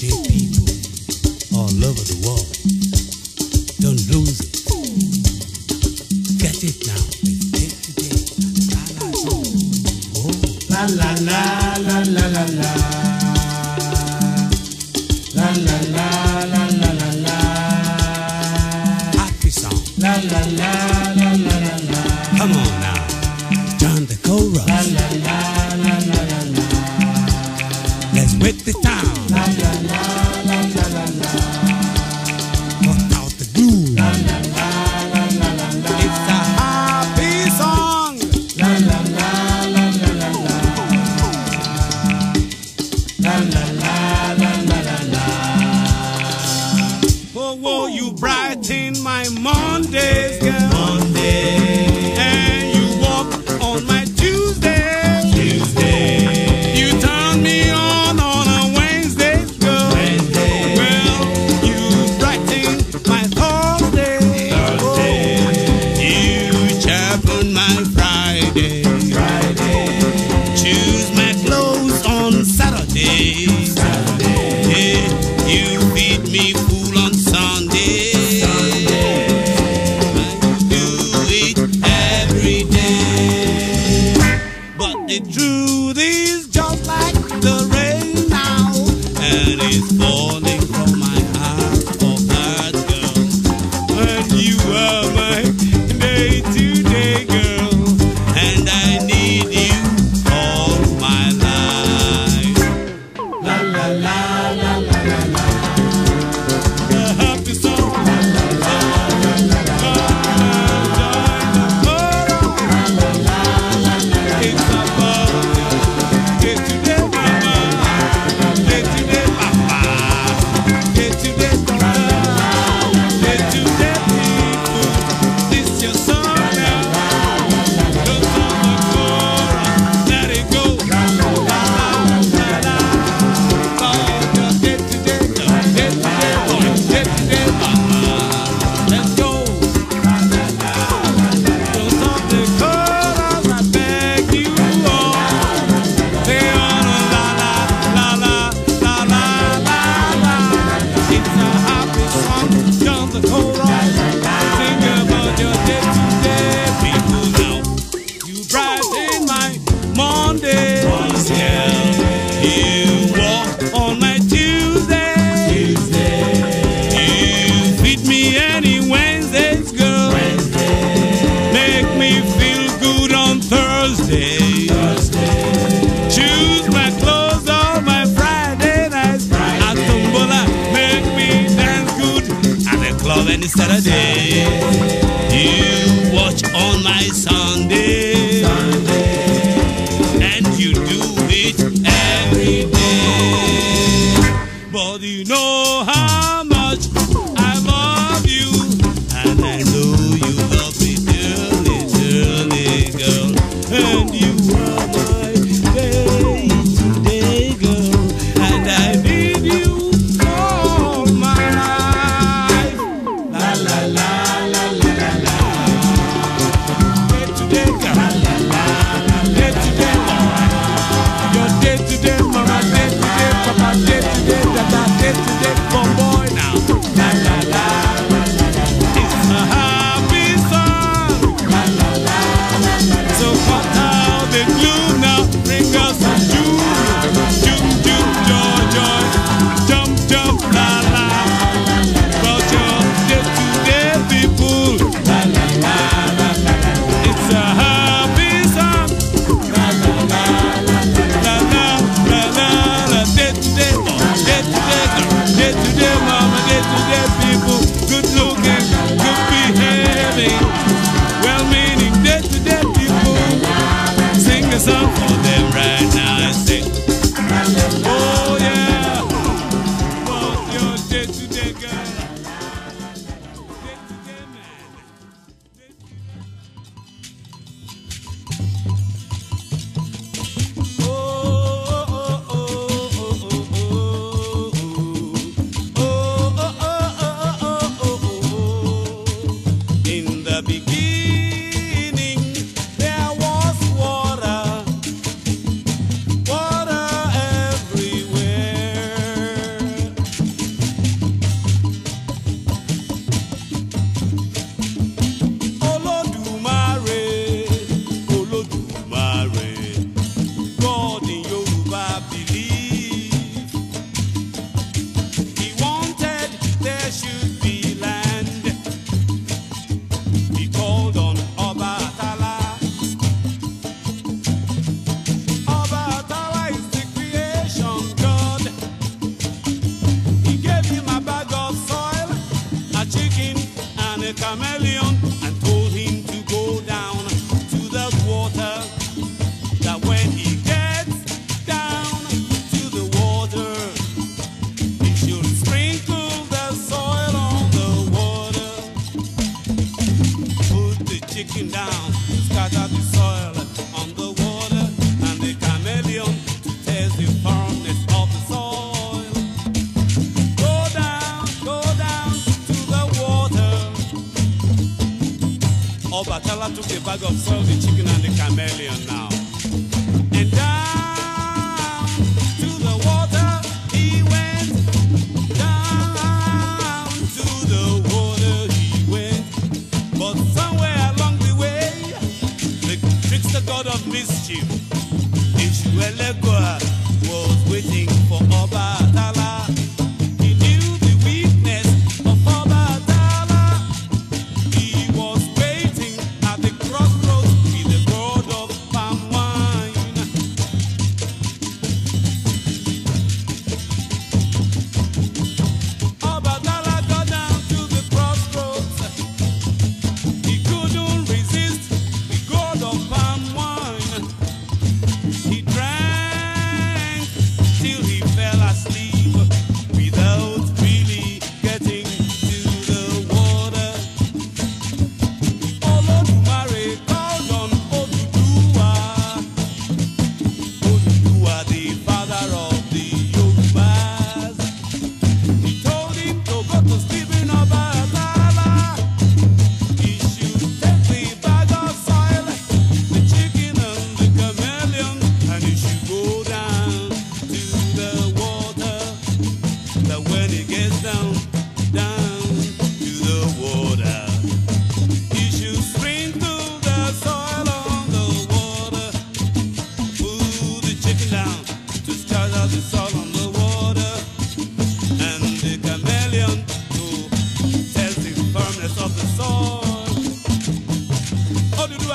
people all over the world. Don't lose it. Get it now. Oh, la la la la la la la. oh, you brighten my Mondays, girl. Mondays. into the day. So. Took a bag of soil, the chicken